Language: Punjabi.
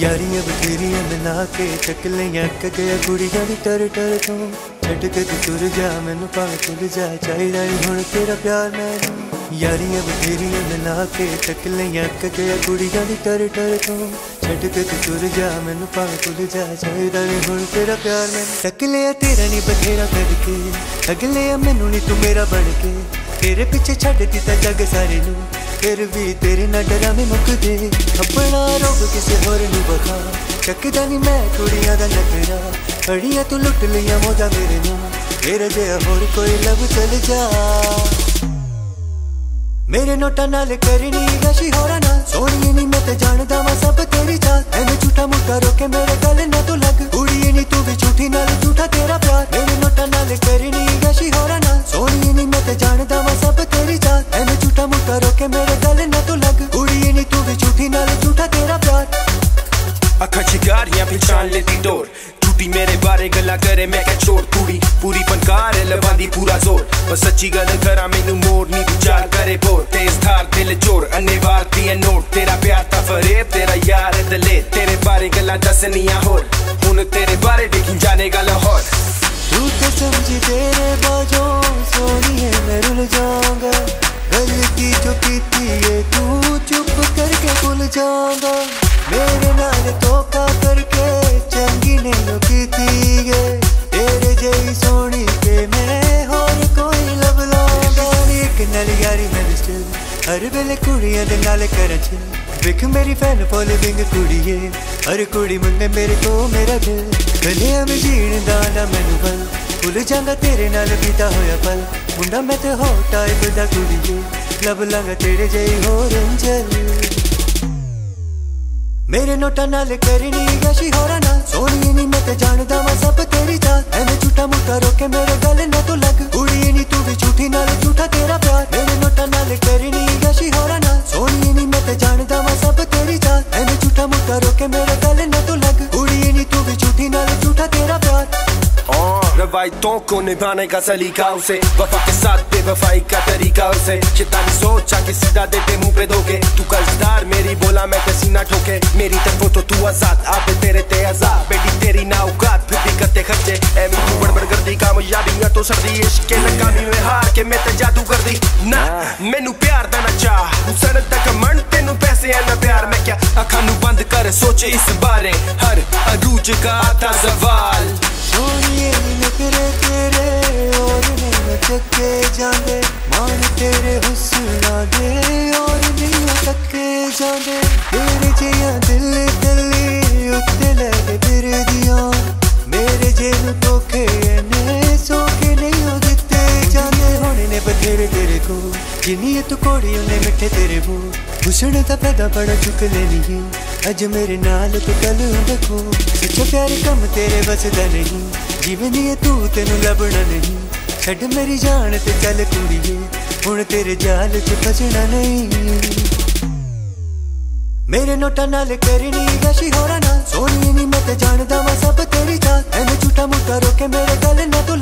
ਯਾਰੀਆਂ ਬਥੇਰੀਆਂ ਮਿਲਾ ਕੇ ਚੱਕ ਲਈਆਂ। ਕਗਿਆ ਕੁੜੀਆਂ ਦੀ ਟਰ ਟਰ ਤੋਂ ਛੱਡ ਕੇ ਤੂੰ ਤੁਰ ਜਾ, ਮੈਨੂੰ ਭਾਵੇਂ ਤੁਰ ਜਾ। ਚਾਹੀਦਾ ਨਹੀਂ ਹੁਣ ਤੇਰਾ ਪਿਆਰ ਮੈਨੂੰ ਯਾਰੀਆਂ ਬਥੇਰੀਆਂ ਮਿਲਾ ਕੇ ਚੱਕ ਲਈਆਂ। ਕਗਿਆ ਕੁੜੀਆਂ ਦੀ ਟਰ ਟਰ ਤੋਂ ਛੱਡ ਕੇ ਤੂੰ ਤੁਰ ਜਾ, ਮੈਨੂੰ ਭਾਵੇਂ ਤੁਰ ਜਾ। ਚਾਹੀਦਾ ਨਹੀਂ ਹੁਣ ਤੇਰਾ ਪਿਆਰ ਮੈਨੂੰ ਟੱਕ ਲਿਆ ਤੇਰਾ ਨਹੀਂ ਬਥੇਰਾ ਕਰਕੇ ਠੱਗ ਲਿਆ ਮੈਨੂੰ ਨਹੀਂ ਤੂੰ ਮੇਰਾ ਬਣ ਕੇ। ਤੇਰੇ ਪਿੱਛੇ ਛੱਡ ਦਿੱਤਾ ਜੱਗ ਸਾਰੇ ਨੂੰ। ਫਿਰ ਵੀ ਤੇਰੇ ਨਾਲ ਡਰਾਂ ਮੁੱਕਦੇ। ਆਪਣਾ ਰੋਗ ਕਿਸੇ ਹੋਰ ਨੂੰ ਬਖਾ ਚੱਕਦਾ ਨਹੀਂ ਮੈਂ ਕੁੜੀਆਂ ਦਾ ਨਖਰਾ ਅੜੀਆਂ ਤੂੰ ਲੁੱਟ ਲਈਆਂ ਮੋਜਾ ਮੇਰੇ ਨੂੰ। ਤੇਰੇ ਜਿਹਾ ਹੋਰ ਕੋਈ ਲੱਭ ਚਲ ਜਾ। ਮੇਰੇ ਨੋਟਾਂ ਨਾਲ ਕਰਨੀ ਗਸ਼ੀ ਹੋਰਾਂ ਨਾਲ। ਸੋਹਣੀ ਨਹੀਂ ਮੈਂ ਤੇ ਜਾਣਦਾ ਵਾਂ ਸਭ ਤੇਰੀ ਚਾਲ ਐਵੇਂ ਝੂਠਾ ਮੁੱਕਾ ਰੋਕੇ ਮੈਂ यार यहाँ भी छान लेती डोर। टूटी मेरे बारे गला करे, मैं क्या छोड़? पूरी पूरी पनकार है, लबादी पूरा ज़ोर। बस सच्ची गल करा, मेनू मोर नी विचार करे बोर तेज धार, दिल चोर अन्ने वार दिए नोट। तेरा प्यार था फरेब, तेरा यार है दले तेरे बारे गला दसनिया होर। हूँ तेरे बारे देखी जाने गल लाहौर। तू तो समझी तेरे बाजो, सोनी है, मैं रुल जाऊँगा। गलती जो की थी ये तू चुप करके भूल जाऊँगा। मेरे ਦੇ ਨਾਲ ਕਰਚੇ ਵੇਖ ਮੇਰੀ ਫੈਨ ਫੋਲੋਇੰਗ ਕੁੜੀਏ। ਹਰ ਕੁੜੀ ਮੰਗੇ ਮੇਰੇ ਕੋ ਮੇਰਾ ਦਿਲ। ਕਲਿਆ ਵਿੱਚ ਜੀਣ ਦਾ ਨਾ ਮੈਨੂੰ ਬਲ। ਭੁੱਲ ਜਾਂਦਾ ਤੇਰੇ ਨਾਲ ਬੀਤਾ ਹੋਇਆ ਪਲ। ਮੁੰਡਾ ਮੈਂ ਤੇ ਹੋ ਟਾਈਪ ਦਾ ਕੁੜੀਏ। ਲਬ ਲੰਗ ਤੇਰੇ ਜਈ ਹੋ ਰੰਜਲ ਮੇਰੇ ਨੋਟਾਂ ਨਾਲ ਕਰਨੀ ਗਸ਼ੀ ਹੋਰਾਂ ਨਾਲ। ਸੋਹਣੀ ਨਹੀਂ ਮੈਂ ਤੇ ਜਾਣਦਾ ਮੈਂ ਸਭ ਤੇਰੀ ਚਾਹ ਐਵੇਂ रवायतों को निभाने का सलीका उसे। वफा के साथ बेवफाई का तरीका उसे। शैतानी सोचा कि सीधा देते मुँह पे धोखे। तू कर्जदार मेरी बोला मैं सीना ठोके। मेरी तरफों तो तू आज़ाद आप तेरे ते आज़ाद। बेटी तेरी ना औकात फिर भी करते खर्चे। तू बड़बड़ कर दी कामयाबियाँ तो सर्दी। इश्क के नकामी में हार के मैं ते जादू कर दी। ना मैनू प्यार दा ना चाह। हुसन तक मन तेनू पैसे है ना प्यार। मैं क्या अखा नू बंद कर? सोचे इस बारे हर अरूज का आता सवाल। ਤੇਰੇ ਜਿਹਾ ਦਿਲ ਦਿੱਲੀ ਉੱਤੇ ਲੈ ਕੇ ਫਿਰਦੀਆਂ ਮੇਰੇ ਜੇ ਨੂੰ ਧੋਖੇ ਨੇ ਸੋਕੇ ਨਹੀਂ ਉਹ ਦਿੱਤੇ ਜਾਂਦੇ। ਹੋਣੇ ਨੇ ਬਥੇਰੇ ਤੇਰੇ ਕੋ ਜਿੰਨੀ ਤੂੰ ਕੋੜੀ ਉਹਨੇ ਮਿੱਠੇ ਤੇਰੇ ਬੂ ਹੁਸਨ ਦਾ ਪੈਦਾ ਬੜਾ ਚੁੱਕ ਲੈਣੀ ਅੱਜ ਮੇਰੇ ਨਾਲ ਤੇ ਕੱਲ ਦੇਖੋ। ਸੱਚਾ ਪਿਆਰ ਕੰਮ ਤੇਰੇ ਵਸਦਾ ਨਹੀਂ, ਜਿਵੇਂ ਦੀ ਤੂੰ ਤੈਨੂੰ ਲੱਭਣਾ ਨਹੀਂ। ਛੱਡ ਮੇਰੀ ਜਾਨ ਤੇ ਚੱਲ ਕੁੜੀਏ, ਹੁਣ ਤੇਰੇ ਜਾਲ 'ਚ ਫਸਣਾ ਨਹੀਂ। ਮੇਰੇ ਨੋਟਾਂ ਨਾਲ ਕਰਨੀ ਵੈਸੀ ਹੋਰਾਂ ਨਾਲ। ਸੋਹਣੀ ਨੀ ਮੈਂ ਤੇ ਜਾਣਦਾ ਵਾ ਸਭ ਤੇਰੀ ਚਾਹ ਐਵੇਂ ਝੂਠਾ ਮੁੱਟਾ ਰੋਕੇ ਮੇਰੇ ਗੱਲ ਨਾ ਤੂੰ